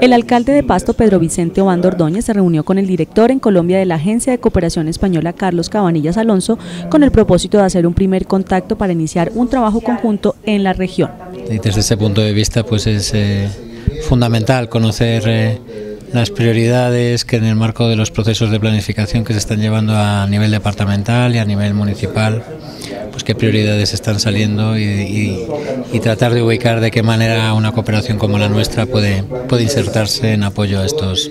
El alcalde de Pasto, Pedro Vicente Obando Ordóñez, se reunió con el director en Colombia de la Agencia de Cooperación Española, Carlos Cabanillas Alonso, con el propósito de hacer un primer contacto para iniciar un trabajo conjunto en la región. Y desde ese punto de vista, pues es eh, fundamental conocer eh, las prioridades que en el marco de los procesos de planificación que se están llevando a nivel departamental y a nivel municipal, pues qué prioridades están saliendo y, tratar de ubicar de qué manera una cooperación como la nuestra puede, puede insertarse en apoyo a estas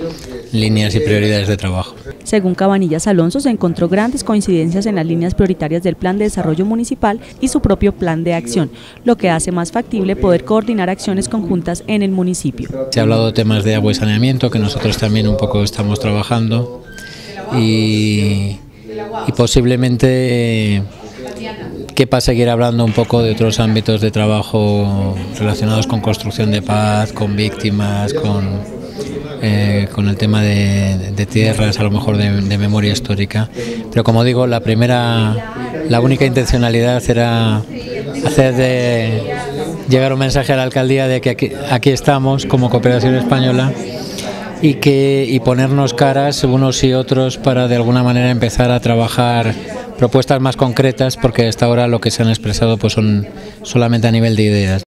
líneas y prioridades de trabajo. Según Cabanillas Alonso, se encontró grandes coincidencias en las líneas prioritarias del Plan de Desarrollo Municipal y su propio plan de acción, lo que hace más factible poder coordinar acciones conjuntas en el municipio. Se ha hablado de temas de agua y saneamiento, que nosotros también un poco estamos trabajando, y, posiblemente quepa seguir hablando un poco de otros ámbitos de trabajo relacionados con construcción de paz, con víctimas, con eh, con el tema de, tierras, a lo mejor de, memoria histórica. Pero como digo, la primera, la única intencionalidad era hacer de llegar un mensaje a la alcaldía de que aquí, estamos como cooperación española y que y ponernos caras unos y otros para de alguna manera empezar a trabajar propuestas más concretas porque hasta ahora lo que se han expresado pues son solamente a nivel de ideas.